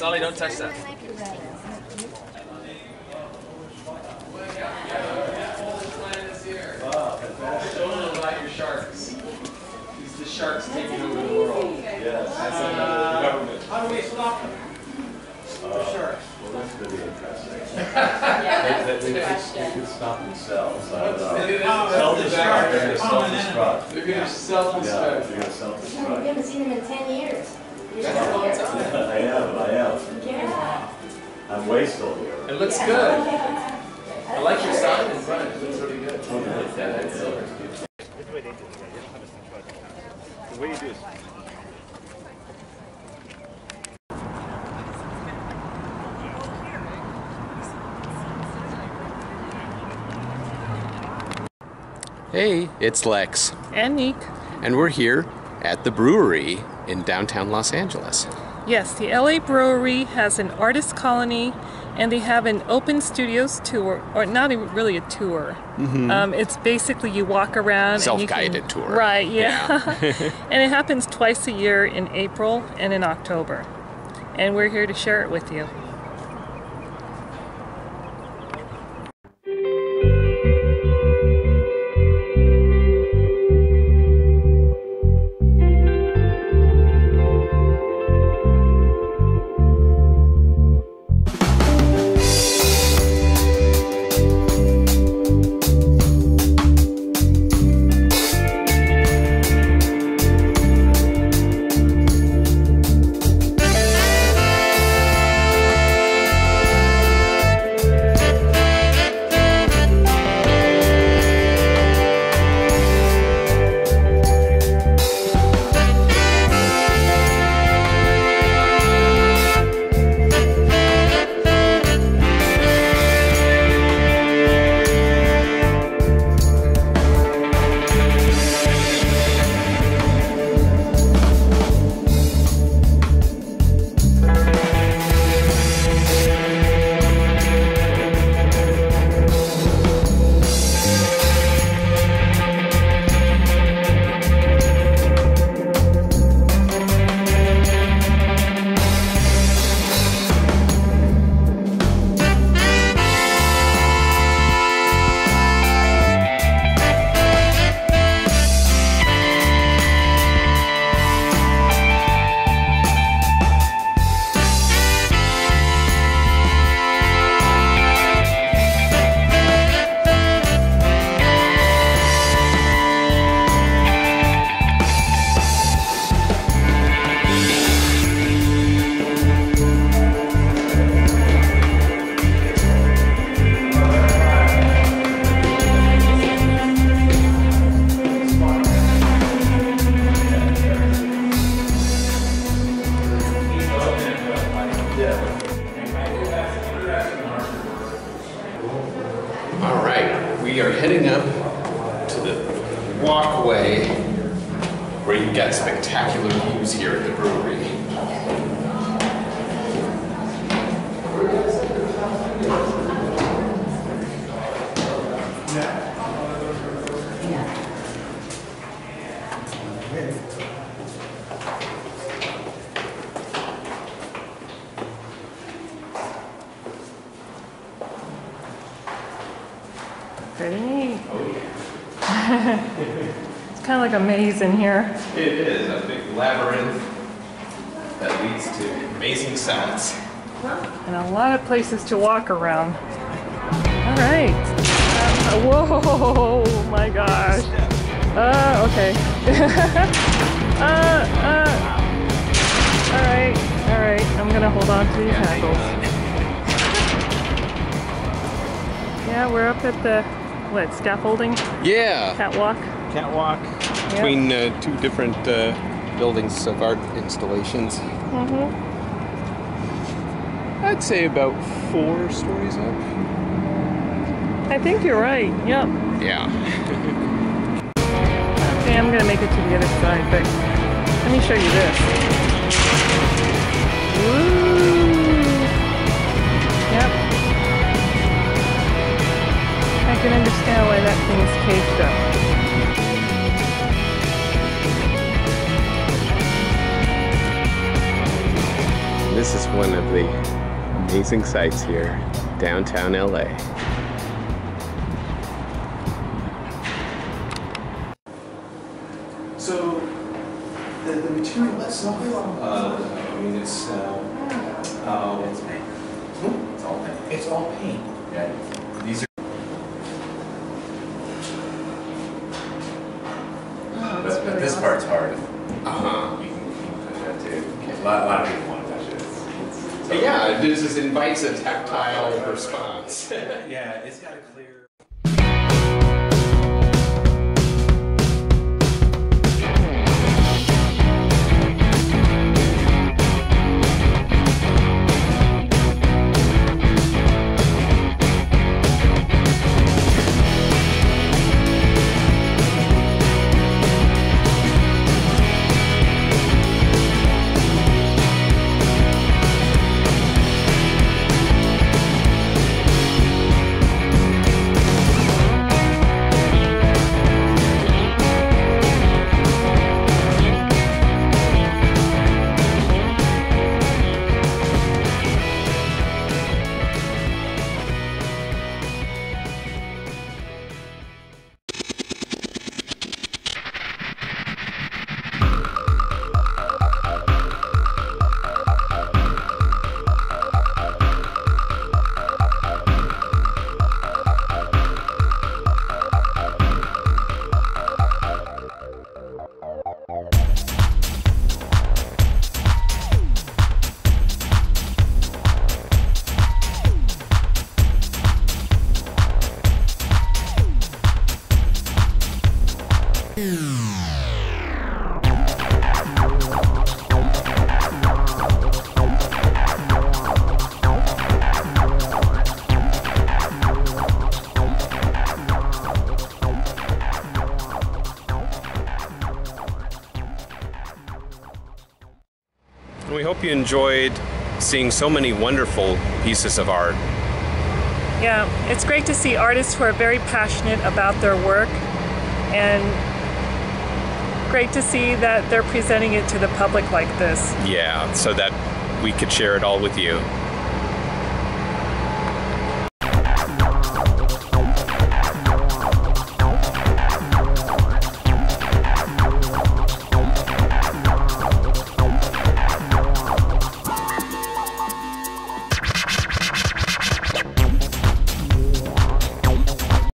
Solly, don't touch that. Show them sharks. These the sharks taking over the world. Yes. Uh, government. How do we stop them? The sharks. Well, that's gonna be interesting. They, they, they could, they could stop themselves. I don't know. Self-destruct, they're gonna self-destruct. They're gonna sell and Yeah, stuff. they're gonna You self-destruct. haven't seen them in ten years. You're That's a long time. I am, I am. Yeah. I'm wasteful here. It looks good. I like your sign in front. It looks really good. Oh, yeah, that's silver. The way they do it, yeah, you don't have a centralized The way you do it. Hey, it's Lex, And Neek. and we're here at the brewery in downtown Los Angeles. Yes, the LA Brewery has an artist colony and they have an open studios tour, or not even really a tour. Um, it's basically you walk around. and you can- Self-guided tour. Right, yeah. and it happens twice a year in April and in October. And we're here to share it with you. Walkway where you get spectacular views here at the brewery. Pretty it's kind of like a maze in here. It is a big labyrinth that leads to amazing sounds. and a lot of places to walk around. All right. Um, whoa, my gosh. Uh, okay. uh, uh. All right, all right. I'm gonna hold on to these handles. Yeah, we're up at the what scaffolding Yeah, catwalk. catwalk between uh, two different uh, buildings of art installations. Mm-hmm. I'd say about four stories up. I think you're right. Yep. Yeah. Okay, I'm gonna make it to the other side, but let me show you this. Can understand why that thing is caged up. This is one of the amazing sights here, downtown LA. So, the, the material itself, uh, I mean, it's, uh, uh, it's paint. It's all paint. It's all paint. Yeah, these are. But, but this part's hard. Uh-huh. You can, you can touch that too. A lot, a lot of people want to touch it. It's- it's- so- Yeah, this is invites a tactile response. Yeah, it's got a clear. We hope you enjoyed seeing so many wonderful pieces of art. Yeah, it's great to see artists who are very passionate about their work and great to see that they're presenting it to the public like this. Yeah, so that we could share it all with you.